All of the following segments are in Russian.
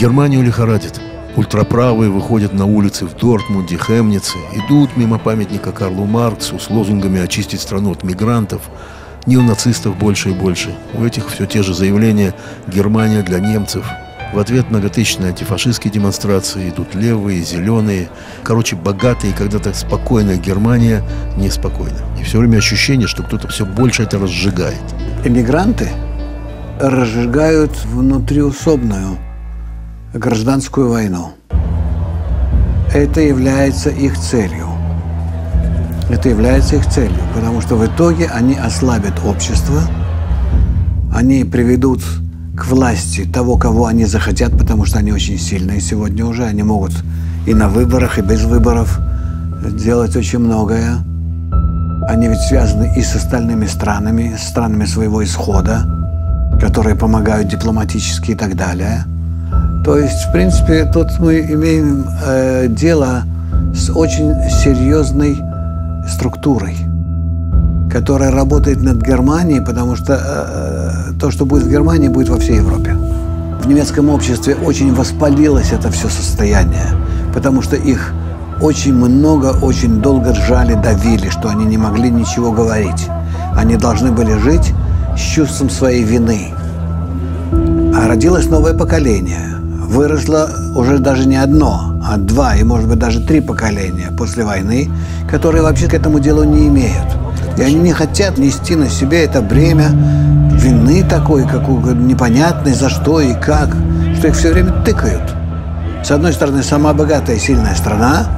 Германию лихорадит. Ультраправые выходят на улицы в Дортмунде, Хемнице, идут мимо памятника Карлу Марксу с лозунгами «очистить страну от мигрантов», неонацистов больше и больше. У этих все те же заявления «Германия для немцев», в ответ многотысячные антифашистские демонстрации идут левые, зеленые. Короче, богатая и когда-то спокойная Германия неспокойна. И все время ощущение, что кто-то все больше это разжигает. Эмигранты разжигают внутриусобную гражданскую войну. Это является их целью. Это является их целью, потому что в итоге они ослабят общество, они приведут к власти того, кого они захотят, потому что они очень сильные сегодня уже. Они могут и на выборах, и без выборов делать очень многое. Они ведь связаны и с остальными странами, странами своего исхода, которые помогают дипломатически и так далее. То есть, в принципе, тут мы имеем э, дело с очень серьезной структурой – которая работает над Германией, потому что э, то, что будет в Германии, будет во всей Европе. В немецком обществе очень воспалилось это все состояние, потому что их очень много, очень долго сжали, давили, что они не могли ничего говорить. Они должны были жить с чувством своей вины. А родилось новое поколение. Выросло уже даже не одно, а два и, может быть, даже три поколения после войны, которые вообще к этому делу не имеют. И они не хотят нести на себе это бремя вины такой, какой непонятной, за что и как, что их все время тыкают. С одной стороны, сама богатая и сильная страна,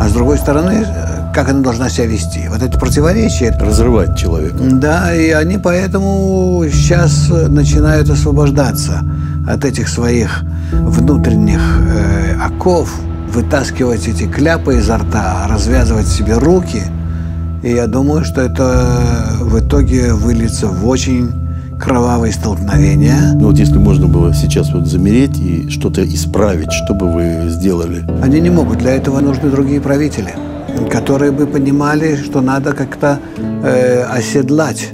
а с другой стороны, как она должна себя вести. Вот это противоречие. Разрывать человека. Да, и они поэтому сейчас начинают освобождаться от этих своих внутренних э, оков, вытаскивать эти кляпы изо рта, развязывать себе руки – и я думаю, что это в итоге выльется в очень кровавые столкновения. Ну вот если можно было сейчас вот замереть и что-то исправить, что бы вы сделали? Они не могут. Для этого нужны другие правители, которые бы понимали, что надо как-то э, оседлать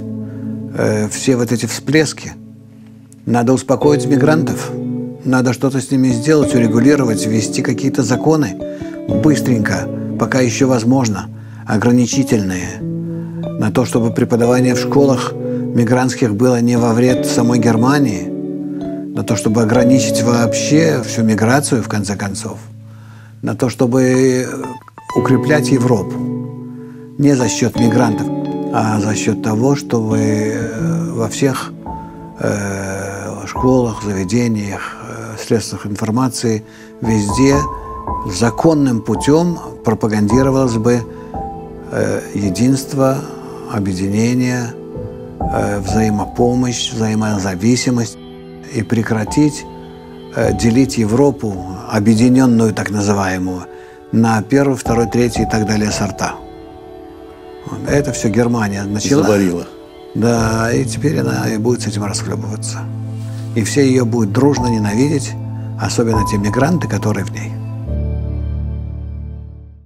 э, все вот эти всплески. Надо успокоить мигрантов. Надо что-то с ними сделать, урегулировать, ввести какие-то законы. Быстренько, пока еще возможно – ограничительные. На то, чтобы преподавание в школах мигрантских было не во вред самой Германии, на то, чтобы ограничить вообще всю миграцию, в конце концов, на то, чтобы укреплять Европу. Не за счет мигрантов, а за счет того, чтобы э, во всех э, школах, заведениях, э, средствах информации, везде законным путем пропагандировалось бы Э, единство, объединение, э, взаимопомощь, взаимозависимость и прекратить делить Европу, объединенную так называемую, на первый, второй, третий и так далее сорта. Это все Германия начала. Заварила. Да, и теперь она и будет с этим расхлебываться. И все ее будут дружно ненавидеть, особенно те мигранты, которые в ней.